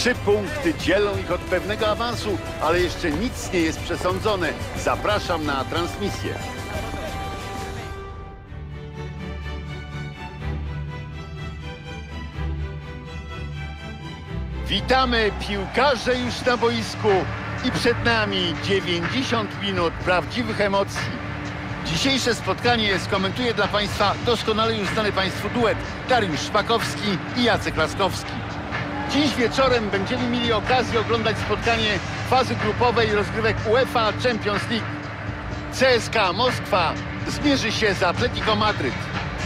Trzy punkty dzielą ich od pewnego awansu, ale jeszcze nic nie jest przesądzone. Zapraszam na transmisję. Witamy piłkarze już na boisku i przed nami 90 minut prawdziwych emocji. Dzisiejsze spotkanie skomentuje dla Państwa doskonale już znany Państwu duet Dariusz Szpakowski i Jacek Laskowski. Dziś wieczorem będziemy mieli okazję oglądać spotkanie fazy grupowej rozgrywek UEFA Champions League. CSKA Moskwa zmierzy się z Atletico Madryt.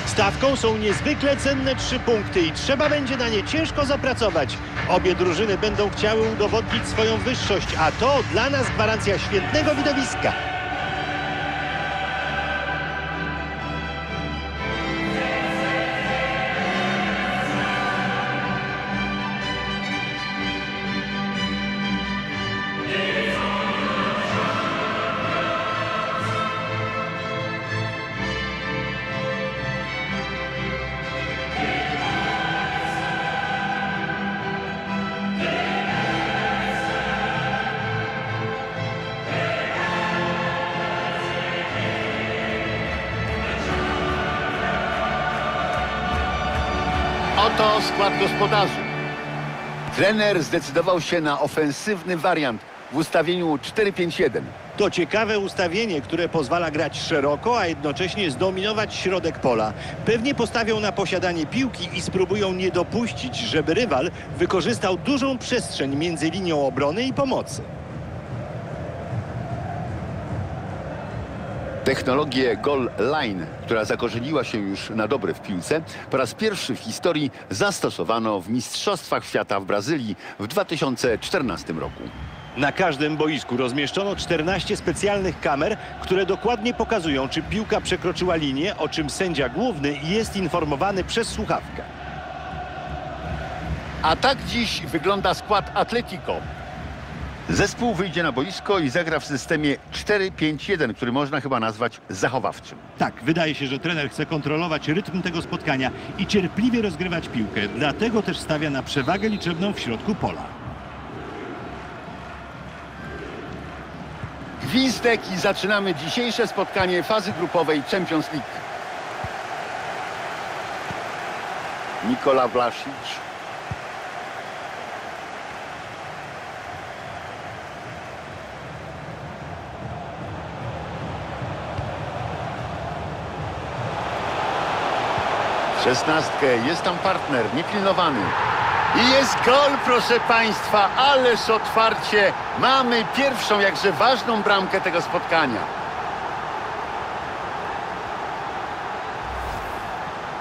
Stawką są niezwykle cenne trzy punkty i trzeba będzie na nie ciężko zapracować. Obie drużyny będą chciały udowodnić swoją wyższość, a to dla nas gwarancja świetnego widowiska. Oto skład gospodarzy. Trener zdecydował się na ofensywny wariant w ustawieniu 4-5-1. To ciekawe ustawienie, które pozwala grać szeroko, a jednocześnie zdominować środek pola. Pewnie postawią na posiadanie piłki i spróbują nie dopuścić, żeby rywal wykorzystał dużą przestrzeń między linią obrony i pomocy. Technologię Goal Line, która zakorzeniła się już na dobre w piłce, po raz pierwszy w historii zastosowano w Mistrzostwach Świata w Brazylii w 2014 roku. Na każdym boisku rozmieszczono 14 specjalnych kamer, które dokładnie pokazują, czy piłka przekroczyła linię, o czym sędzia główny jest informowany przez słuchawkę. A tak dziś wygląda skład Atletico. Zespół wyjdzie na boisko i zagra w systemie 4-5-1, który można chyba nazwać zachowawczym. Tak, wydaje się, że trener chce kontrolować rytm tego spotkania i cierpliwie rozgrywać piłkę. Dlatego też stawia na przewagę liczebną w środku pola. Gwizdek i zaczynamy dzisiejsze spotkanie fazy grupowej Champions League. Nikola Vlasic. Szesnastkę, jest tam partner, niepilnowany. I jest gol, proszę Państwa, ależ otwarcie. Mamy pierwszą, jakże ważną bramkę tego spotkania.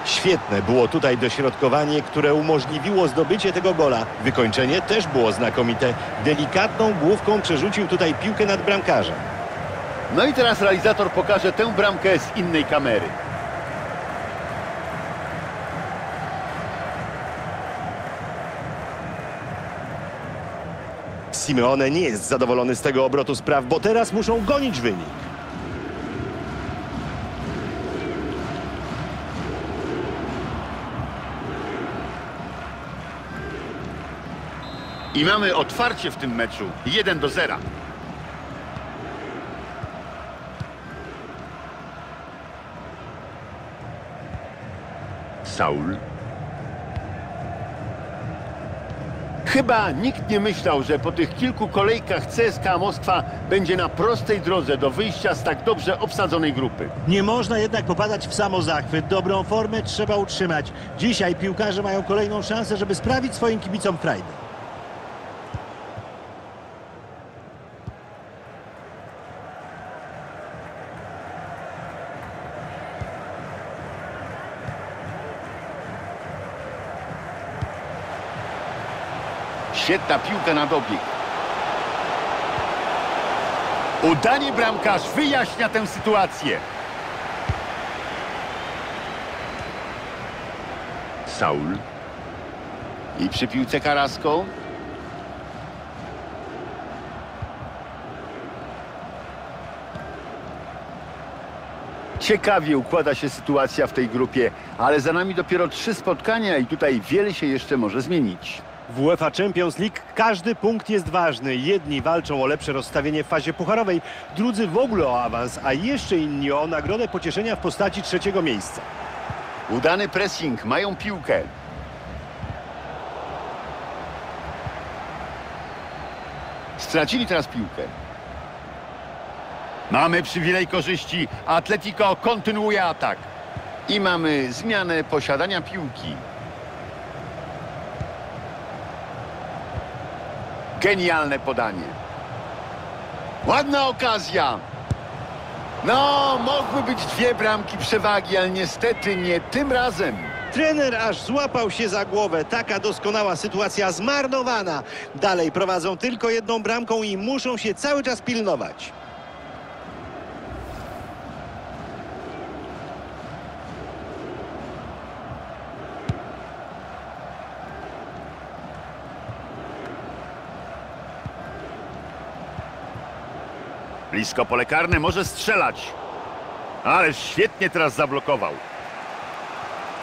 Świetne było tutaj dośrodkowanie, które umożliwiło zdobycie tego gola. Wykończenie też było znakomite. Delikatną główką przerzucił tutaj piłkę nad bramkarzem. No i teraz realizator pokaże tę bramkę z innej kamery. Simeone nie jest zadowolony z tego obrotu spraw, bo teraz muszą gonić wynik. I mamy otwarcie w tym meczu. 1 do 0. Saul. Chyba nikt nie myślał, że po tych kilku kolejkach CSKA Moskwa będzie na prostej drodze do wyjścia z tak dobrze obsadzonej grupy. Nie można jednak popadać w samozachwyt. Dobrą formę trzeba utrzymać. Dzisiaj piłkarze mają kolejną szansę, żeby sprawić swoim kibicom frajdę. Świetna piłka na dobieg. Udanie bramkarz wyjaśnia tę sytuację. Saul. I przy piłce Karasko. Ciekawie układa się sytuacja w tej grupie, ale za nami dopiero trzy spotkania i tutaj wiele się jeszcze może zmienić. W UEFA Champions League każdy punkt jest ważny. Jedni walczą o lepsze rozstawienie w fazie pucharowej, drudzy w ogóle o awans, a jeszcze inni o nagrodę pocieszenia w postaci trzeciego miejsca. Udany pressing, mają piłkę. Stracili teraz piłkę. Mamy przywilej korzyści. Atletico kontynuuje atak. I mamy zmianę posiadania piłki. Genialne podanie. Ładna okazja. No, mogły być dwie bramki przewagi, ale niestety nie tym razem. Trener aż złapał się za głowę. Taka doskonała sytuacja zmarnowana. Dalej prowadzą tylko jedną bramką i muszą się cały czas pilnować. Blisko pole karne, może strzelać. Ale świetnie teraz zablokował.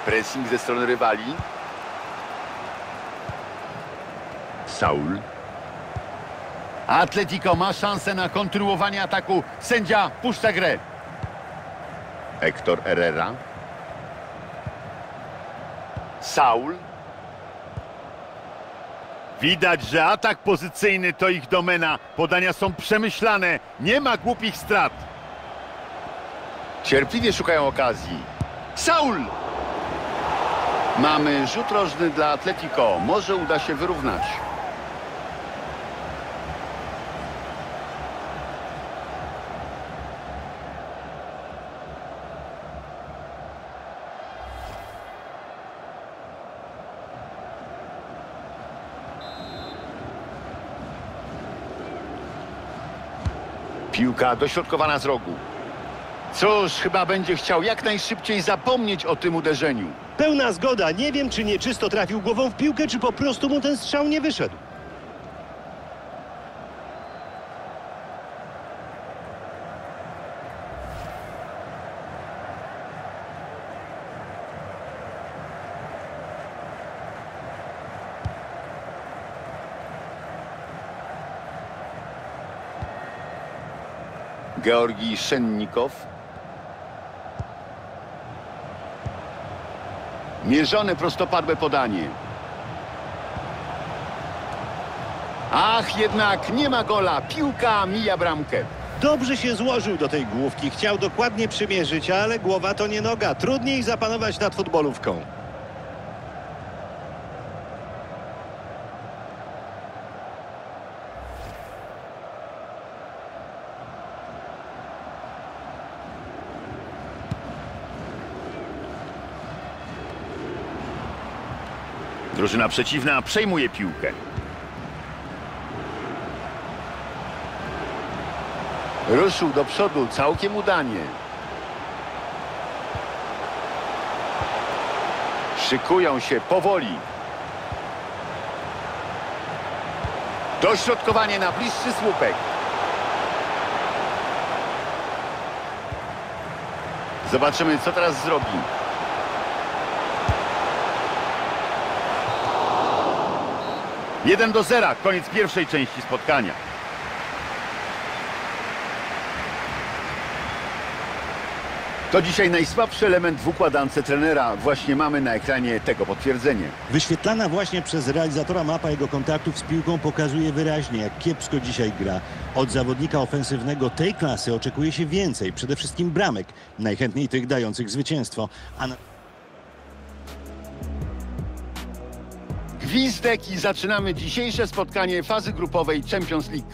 Pressing ze strony rywali. Saul. Atletico ma szansę na kontynuowanie ataku. Sędzia puszcza grę. Hector Herrera. Saul. Widać, że atak pozycyjny to ich domena. Podania są przemyślane. Nie ma głupich strat. Cierpliwie szukają okazji. Saul! Mamy rzut rożny dla Atletico. Może uda się wyrównać. Piłka dośrodkowana z rogu. Cóż, chyba będzie chciał jak najszybciej zapomnieć o tym uderzeniu. Pełna zgoda. Nie wiem, czy nieczysto trafił głową w piłkę, czy po prostu mu ten strzał nie wyszedł. Georgi Szennikow. Mierzone prostopadłe podanie. Ach, jednak nie ma gola. Piłka mija bramkę. Dobrze się złożył do tej główki. Chciał dokładnie przymierzyć, ale głowa to nie noga. Trudniej zapanować nad futbolówką. Drużyna przeciwna przejmuje piłkę. Ruszył do przodu całkiem udanie. Szykują się powoli. Dośrodkowanie na bliższy słupek. Zobaczymy, co teraz zrobi. Jeden do zera, koniec pierwszej części spotkania. To dzisiaj najsłabszy element w układance trenera. Właśnie mamy na ekranie tego potwierdzenie. Wyświetlana właśnie przez realizatora mapa jego kontaktów z piłką pokazuje wyraźnie, jak kiepsko dzisiaj gra. Od zawodnika ofensywnego tej klasy oczekuje się więcej, przede wszystkim bramek, najchętniej tych dających zwycięstwo. A na... Gwizdek i zaczynamy dzisiejsze spotkanie fazy grupowej Champions League.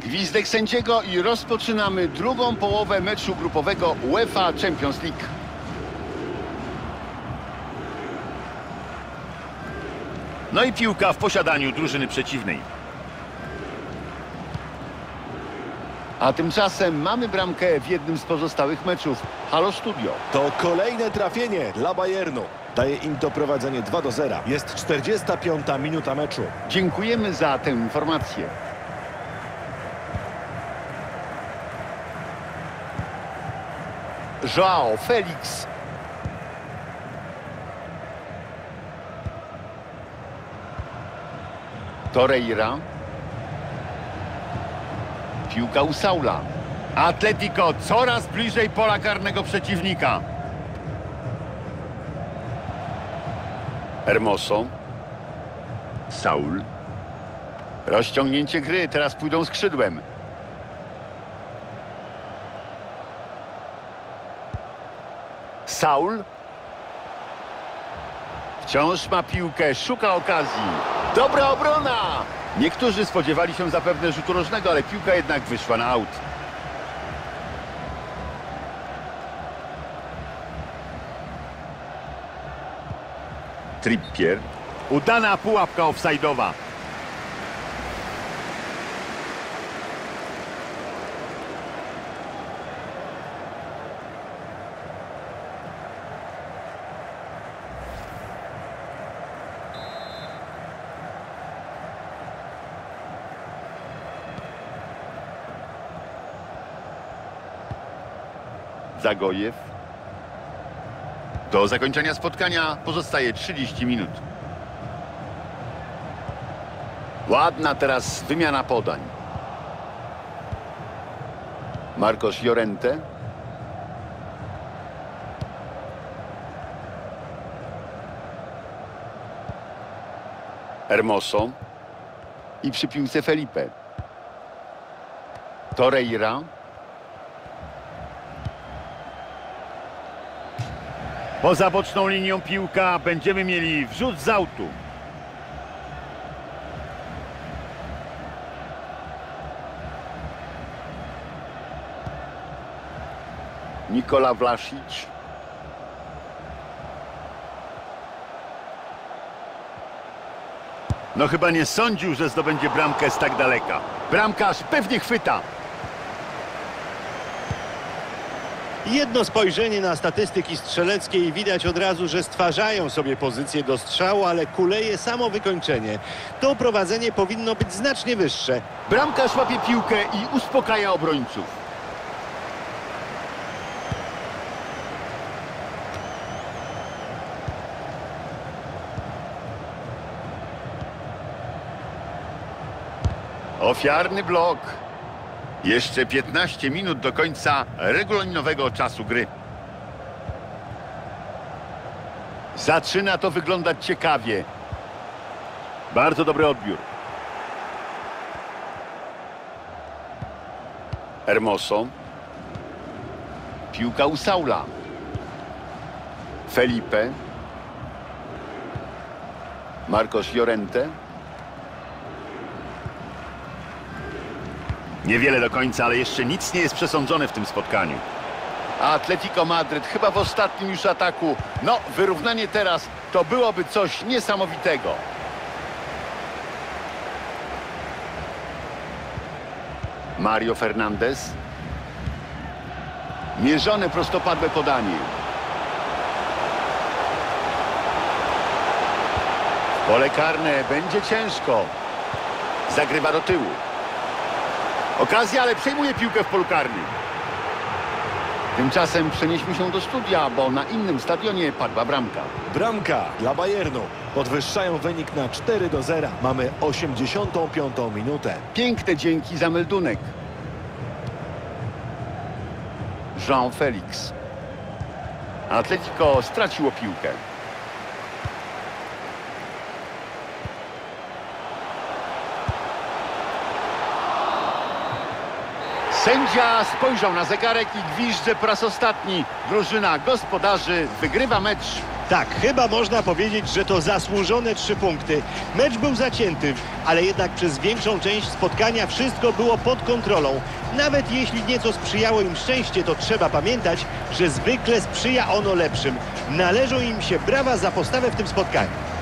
Gwizdek sędziego i rozpoczynamy drugą połowę meczu grupowego UEFA Champions League. No i piłka w posiadaniu drużyny przeciwnej. A tymczasem mamy bramkę w jednym z pozostałych meczów. Halo Studio. To kolejne trafienie dla Bayernu. Daje im to prowadzenie 2 do 0. Jest 45 minuta meczu. Dziękujemy za tę informację. Joao Felix. Torreira. Piłka u Saula. Atletico coraz bliżej pola karnego przeciwnika. Hermoso. Saul. Rozciągnięcie gry, teraz pójdą skrzydłem. Saul. Wciąż ma piłkę, szuka okazji. Dobra obrona! Niektórzy spodziewali się zapewne rzutu rożnego, ale piłka jednak wyszła na aut. Trippier. Udana pułapka offside'owa. Zagojew. Do zakończenia spotkania pozostaje 30 minut. Ładna teraz wymiana podań. Marcos Llorente. Hermoso. I przy piłce Felipe. Torreira. Poza boczną linią piłka będziemy mieli wrzut z autu. Nikola Vlasic. No chyba nie sądził, że zdobędzie bramkę z tak daleka. Bramkarz pewnie chwyta. Jedno spojrzenie na statystyki strzeleckie i widać od razu, że stwarzają sobie pozycję do strzału, ale kuleje samo wykończenie. To prowadzenie powinno być znacznie wyższe. Bramkarz łapie piłkę i uspokaja obrońców. Ofiarny blok. Jeszcze 15 minut do końca regulaminowego czasu gry. Zaczyna to wyglądać ciekawie. Bardzo dobry odbiór. Hermoso. Piłka u Saula. Felipe. Marcos Llorente. Niewiele do końca, ale jeszcze nic nie jest przesądzone w tym spotkaniu. Atletico Madryt chyba w ostatnim już ataku. No, wyrównanie teraz to byłoby coś niesamowitego. Mario Fernandez. Mierzone prostopadłe podanie. Pole karne będzie ciężko. Zagrywa do tyłu. Okazja, ale przejmuje piłkę w polu karnym. Tymczasem przenieśmy się do studia, bo na innym stadionie padła bramka. Bramka dla Bayernu. Podwyższają wynik na 4 do 0. Mamy 85 minutę. Piękne dzięki za meldunek. Jean Felix. Atletico straciło piłkę. Sędzia spojrzał na zegarek i gwizdże po raz ostatni. Drużyna gospodarzy wygrywa mecz. Tak, chyba można powiedzieć, że to zasłużone trzy punkty. Mecz był zacięty, ale jednak przez większą część spotkania wszystko było pod kontrolą. Nawet jeśli nieco sprzyjało im szczęście, to trzeba pamiętać, że zwykle sprzyja ono lepszym. Należą im się brawa za postawę w tym spotkaniu.